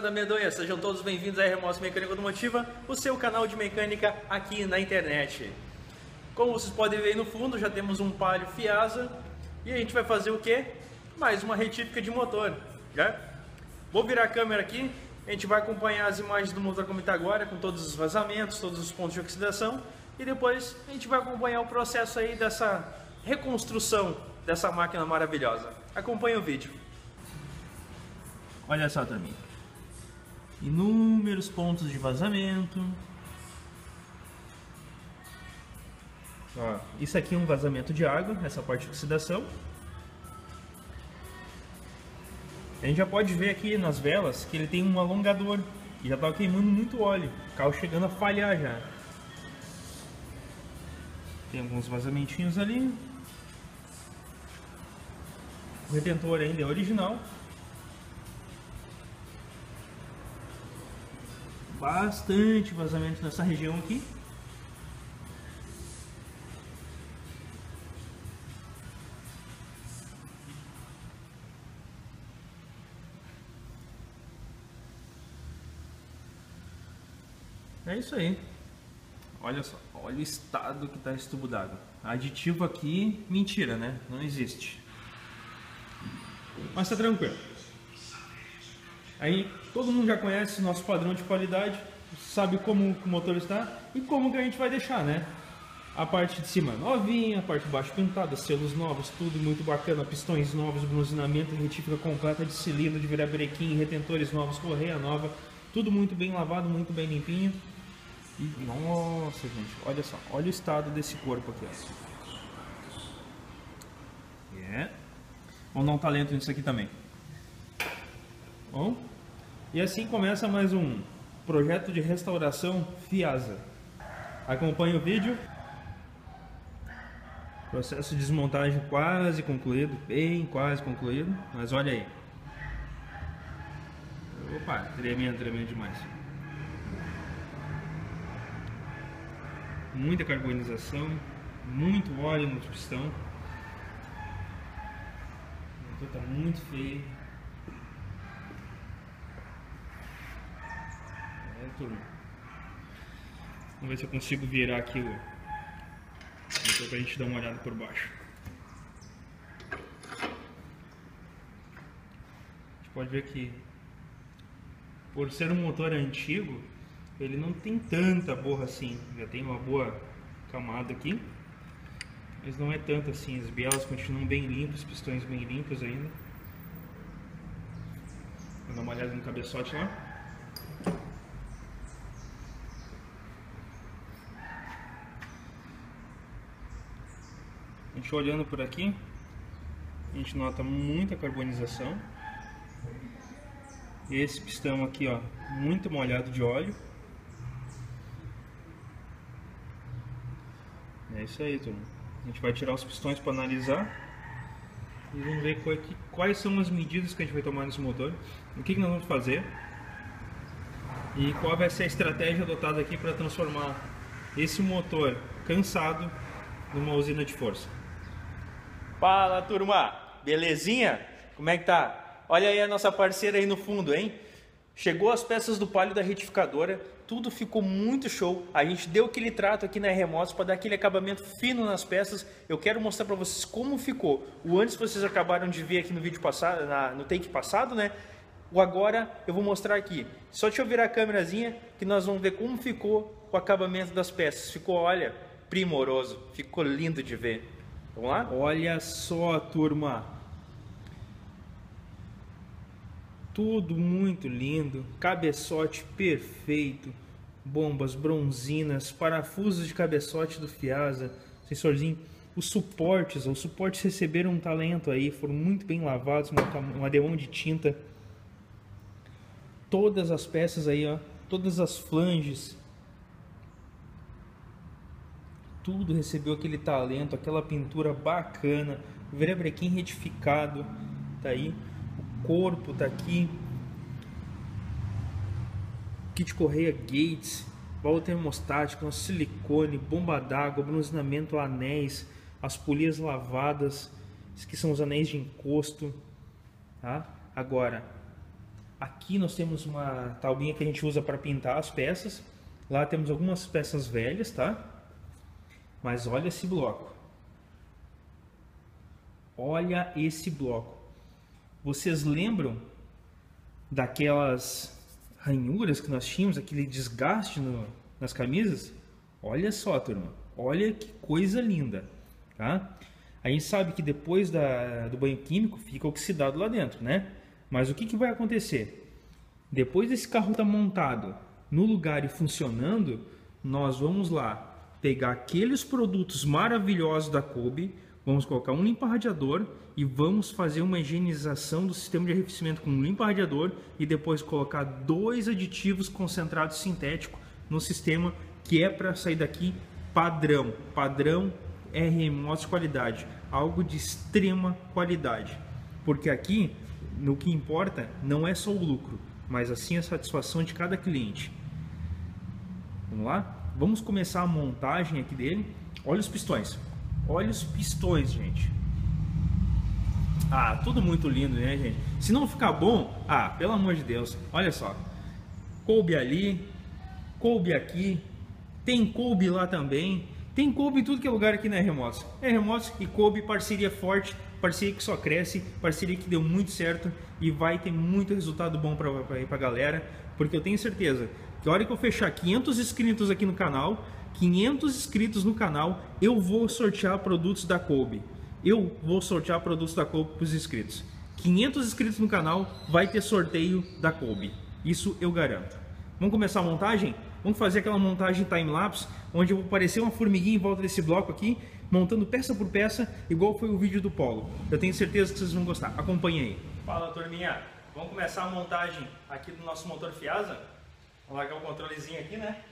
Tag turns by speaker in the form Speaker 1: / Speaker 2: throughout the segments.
Speaker 1: gurizada medonha, sejam todos bem-vindos à Remotos Mecânica Automotiva, o seu canal de mecânica aqui na internet. Como vocês podem ver aí no fundo, já temos um Palio Fiasa e a gente vai fazer o que? Mais uma retífica de motor, já? Vou virar a câmera aqui, a gente vai acompanhar as imagens do motor como está agora, com todos os vazamentos, todos os pontos de oxidação e depois a gente vai acompanhar o processo aí dessa reconstrução dessa máquina maravilhosa. Acompanhe o vídeo. Olha só também. Inúmeros pontos de vazamento. Isso aqui é um vazamento de água, essa parte de oxidação. A gente já pode ver aqui nas velas que ele tem um alongador e já estava queimando muito óleo, o carro chegando a falhar já. Tem alguns vazamentinhos ali. O retentor ainda é original. Bastante vazamento nessa região aqui. É isso aí. Olha só, olha o estado que está esse tubo d'água. Aditivo aqui, mentira, né? Não existe. Mas tá tranquilo. Aí todo mundo já conhece o nosso padrão de qualidade, sabe como o motor está e como que a gente vai deixar, né? A parte de cima novinha, a parte de baixo pintada, selos novos, tudo muito bacana, pistões novos, bronzinamento, retífica completa de cilindro, de virabrequim, retentores novos, correia nova, tudo muito bem lavado, muito bem limpinho. E nossa, gente, olha só, olha o estado desse corpo aqui, ó. Yeah. Vamos dar um talento nisso aqui também. Bom, e assim começa mais um projeto de restauração Fiasa. Acompanhe o vídeo. Processo de desmontagem quase concluído, bem quase concluído, mas olha aí. Opa, tremendo, tremendo demais. Muita carbonização, muito óleo no pistão. O motor está muito feio. Vamos ver se eu consigo virar aqui o motor pra gente dar uma olhada por baixo. A gente pode ver que por ser um motor antigo, ele não tem tanta borra assim. Já tem uma boa camada aqui. Mas não é tanto assim, as bielas continuam bem limpas, pistões bem limpos ainda. Vou dar uma olhada no cabeçote lá. Gente olhando por aqui, a gente nota muita carbonização. Esse pistão aqui, ó, muito molhado de óleo. É isso aí, turma. A gente vai tirar os pistões para analisar e vamos ver quais são as medidas que a gente vai tomar nesse motor, o que, que nós vamos fazer e qual vai ser a estratégia adotada aqui para transformar esse motor cansado numa usina de força. Fala turma, belezinha? Como é que tá? Olha aí a nossa parceira aí no fundo, hein? Chegou as peças do palio da retificadora, tudo ficou muito show. A gente deu aquele trato aqui na Remotos para dar aquele acabamento fino nas peças. Eu quero mostrar para vocês como ficou. O antes vocês acabaram de ver aqui no vídeo passado, na, no take passado, né? O agora eu vou mostrar aqui. Só deixa eu virar a câmerazinha que nós vamos ver como ficou o acabamento das peças. Ficou, olha, primoroso. Ficou lindo de ver. Vamos lá? Olha só, turma. Tudo muito lindo, cabeçote perfeito, bombas, bronzinas, parafusos de cabeçote do Fiasa, sensorzinho. Os suportes, os suportes receberam um talento aí, foram muito bem lavados, uma demão de tinta. Todas as peças aí, ó, todas as flanges, tudo recebeu aquele talento, aquela pintura bacana, o virabrequim retificado, tá aí, o corpo tá aqui, kit correia Gates, válvula termostática, silicone, bomba d'água, bronzeamento, anéis, as polias lavadas, esses que são os anéis de encosto, tá? Agora, Aqui nós temos uma taubinha que a gente usa para pintar as peças. Lá temos algumas peças velhas, tá? Mas olha esse bloco. Olha esse bloco. Vocês lembram daquelas ranhuras que nós tínhamos, aquele desgaste no, nas camisas? Olha só, turma. Olha que coisa linda, tá? A gente sabe que depois da, do banho químico fica oxidado lá dentro, né? Mas o que, que vai acontecer? Depois desse carro estar tá montado no lugar e funcionando, nós vamos lá pegar aqueles produtos maravilhosos da Kobe, vamos colocar um limpa radiador e vamos fazer uma higienização do sistema de arrefecimento com um limpa radiador e depois colocar dois aditivos concentrados sintéticos no sistema que é para sair daqui padrão, padrão RM de qualidade, algo de extrema qualidade. Porque aqui, no que importa, não é só o lucro, mas assim a satisfação de cada cliente. Vamos lá? Vamos começar a montagem aqui dele. Olha os pistões. Olha os pistões, gente. Ah, tudo muito lindo, né, gente? Se não ficar bom, ah, pelo amor de Deus, olha só. Coube ali, coube aqui, tem coube lá também. Tem coube em tudo que é lugar aqui na Remotos. É Remotos e coube, parceria forte, parceria que só cresce, parceria que deu muito certo e vai ter muito resultado bom para a galera, porque eu tenho certeza que a hora que eu fechar 500 inscritos aqui no canal, 500 inscritos no canal, eu vou sortear produtos da Kobe. Eu vou sortear produtos da Kobe para os inscritos. 500 inscritos no canal, vai ter sorteio da Kobe. Isso eu garanto. Vamos começar a montagem? Vamos fazer aquela montagem time-lapse, onde eu vou aparecer uma formiguinha em volta desse bloco aqui, montando peça por peça, igual foi o vídeo do Polo. Eu tenho certeza que vocês vão gostar. Acompanhe aí. Fala, turminha. Vamos começar a montagem aqui do nosso motor Fiasa. Largar o controlezinho aqui, né?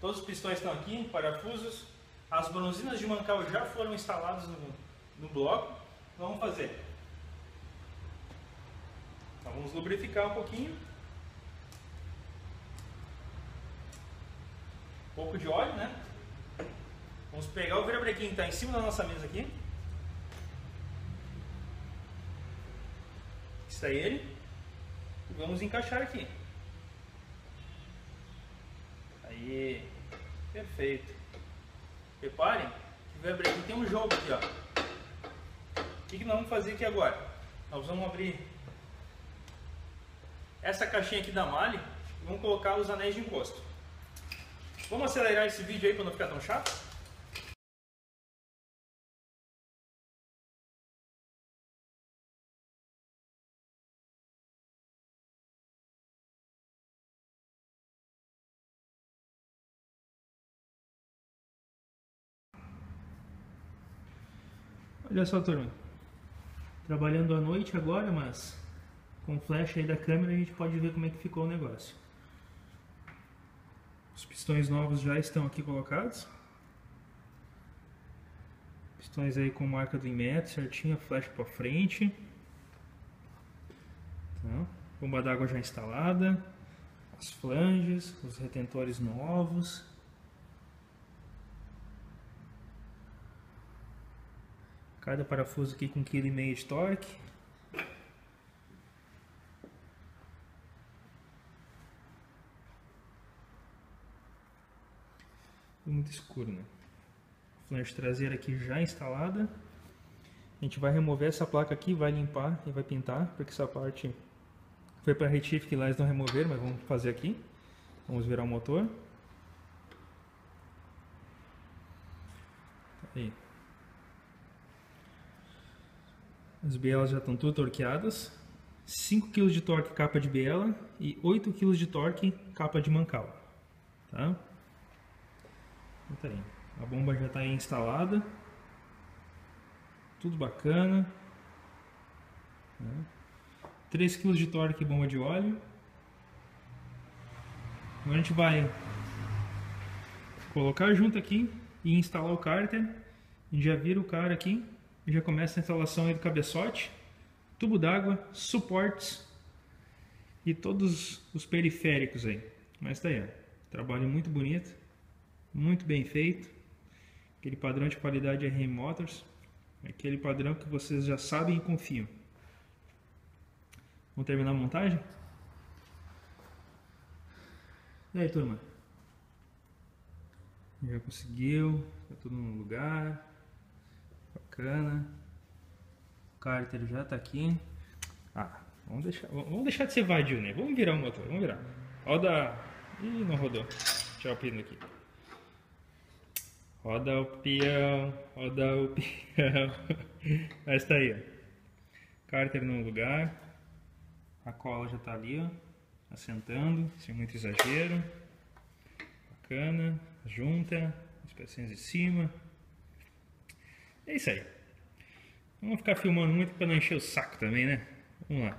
Speaker 1: Todos os pistões estão aqui, parafusos. As bronzinas de mancal já foram instaladas no, no bloco. Vamos fazer. Então, vamos lubrificar um pouquinho. Um pouco de óleo, né? Vamos pegar o virabrequim que está em cima da nossa mesa aqui. Está ele. E vamos encaixar aqui. Aí, perfeito. Reparem que vai abrir aqui, tem um jogo aqui, ó. O que, que nós vamos fazer aqui agora? Nós vamos abrir essa caixinha aqui da Mali e vamos colocar os anéis de encosto. Vamos acelerar esse vídeo aí para não ficar tão chato? Olha só, turma. Trabalhando à noite agora, mas com flash aí da câmera a gente pode ver como é que ficou o negócio. Os pistões novos já estão aqui colocados. Pistões aí com marca do Inmet, certinho, flash para frente. Tá. Bomba d'água já instalada. As flanges, os retentores novos. Cada parafuso aqui com 1,5 kg de torque. Muito escuro, né? Flange traseira aqui já instalada. A gente vai remover essa placa aqui, vai limpar e vai pintar, porque essa parte foi para retífica e lá eles não removeram, mas vamos fazer aqui. Vamos virar o motor. Aí. As bielas já estão tudo torqueadas. 5 kg de torque capa de biela e 8 kg de torque capa de mancal. Tá? A bomba já está instalada. Tudo bacana. Né? 3 kg de torque bomba de óleo. Agora a gente vai colocar junto aqui e instalar o cárter. A gente já vira o cara aqui e já começa a instalação do cabeçote, tubo d'água, suportes e todos os periféricos aí. Mas tá daí, ó, trabalho muito bonito, muito bem feito. Aquele padrão de qualidade é RM Motors, aquele padrão que vocês já sabem e confiam. Vamos terminar a montagem? E aí, turma? Já conseguiu? Tá tudo no lugar? Bacana. O cárter já tá aqui. Ah, vamos deixar, vamos deixar de ser vadio, né? Vamos virar o motor, vamos virar. Roda. Ih, não rodou. Eu o pino aqui. Roda o peão, roda o peão. Mas tá aí, ó. Cárter no lugar. A cola já tá ali, ó. Assentando, sem muito exagero. Bacana. Junta. As pecinhas de cima. É isso aí. Não vou ficar filmando muito para não encher o saco também, né? Vamos lá.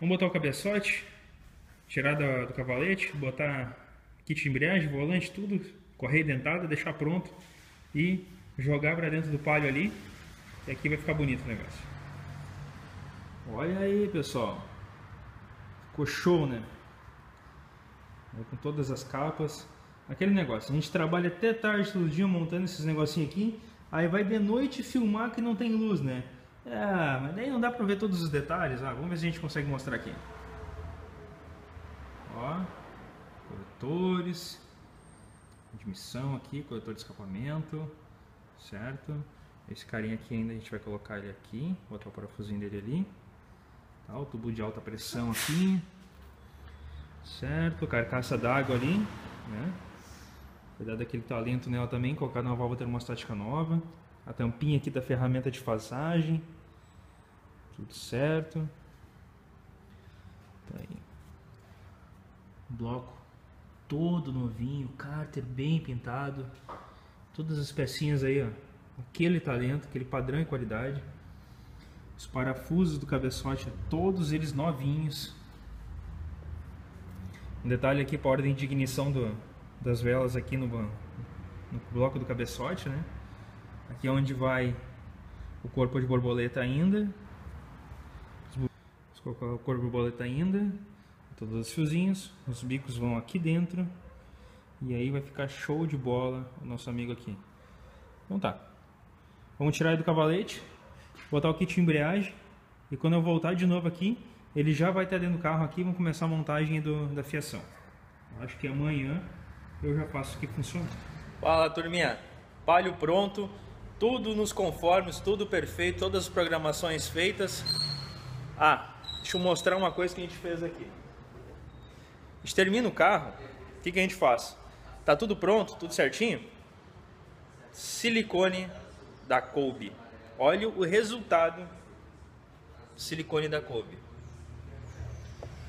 Speaker 1: Vamos botar o cabeçote, tirar do, do cavalete, botar kit de embreagem, volante, tudo, correia dentada, deixar pronto e jogar para dentro do palio ali. E aqui vai ficar bonito o negócio. Olha aí, pessoal. Ficou show, né? Com todas as capas. Aquele negócio, a gente trabalha até tarde todo dia montando esses negocinhos aqui. Aí vai de noite filmar que não tem luz, né? É, mas daí não dá pra ver todos os detalhes. Ah, vamos ver se a gente consegue mostrar aqui. Ó, coletores, admissão aqui, coletor de escapamento, certo? Esse carinha aqui ainda a gente vai colocar ele aqui, botar o parafusinho dele ali. Tá, o tubo de alta pressão aqui, certo? Carcaça d'água ali, né? Cuidar daquele talento nela também, colocar na válvula termostática nova. A tampinha aqui da ferramenta de fasagem. Tudo certo. Tá aí. Bloco todo novinho, cárter bem pintado. Todas as pecinhas aí, ó. Aquele talento, aquele padrão e qualidade. Os parafusos do cabeçote, todos eles novinhos. Um detalhe aqui para a ordem de ignição do, das velas aqui no, no bloco do cabeçote, né? Aqui é onde vai o corpo de borboleta ainda. O corpo de borboleta ainda. Todos os fiozinhos. Os bicos vão aqui dentro. E aí vai ficar show de bola o nosso amigo aqui. Então tá. Vamos tirar ele do cavalete. Botar o kit de embreagem. E quando eu voltar de novo aqui, ele já vai estar dentro do carro aqui. Vamos começar a montagem do, da fiação. Acho que amanhã eu já faço que funciona.
Speaker 2: Fala turminha, palio pronto, tudo nos conformes, tudo perfeito, todas as programações feitas. Ah, deixa eu mostrar uma coisa que a gente fez aqui. A gente termina o carro, o que, que a gente faz? Tá tudo pronto, tudo certinho? Silicone da Kobe. Olha o resultado do silicone da Kobe.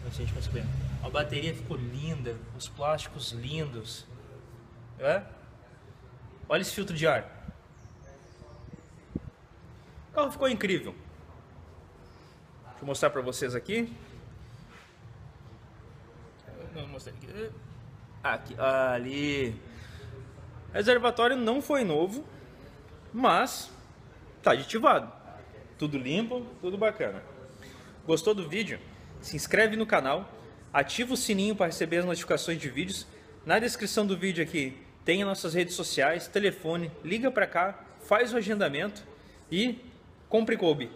Speaker 2: Vamos ver se a gente consegue ver. A bateria ficou linda, os plásticos lindos. É? Olha esse filtro de ar. O carro ficou incrível. Deixa eu mostrar para vocês aqui. Não, mostrei aqui. Aqui, ali. Reservatório não foi novo, mas tá aditivado. Tudo limpo, tudo bacana. Gostou do vídeo? Se inscreve no canal ativa o sininho para receber as notificações de vídeos. Na descrição do vídeo aqui tem as nossas redes sociais, telefone, liga para cá, faz o agendamento e compre Kobe.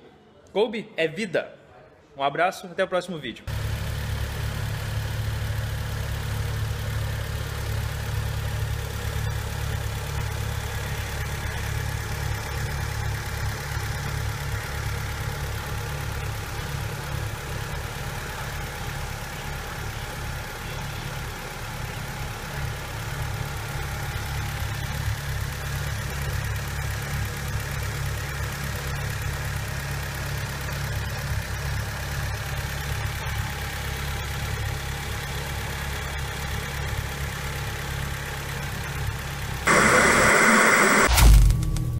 Speaker 2: Kobe é vida. Um abraço, até o próximo vídeo.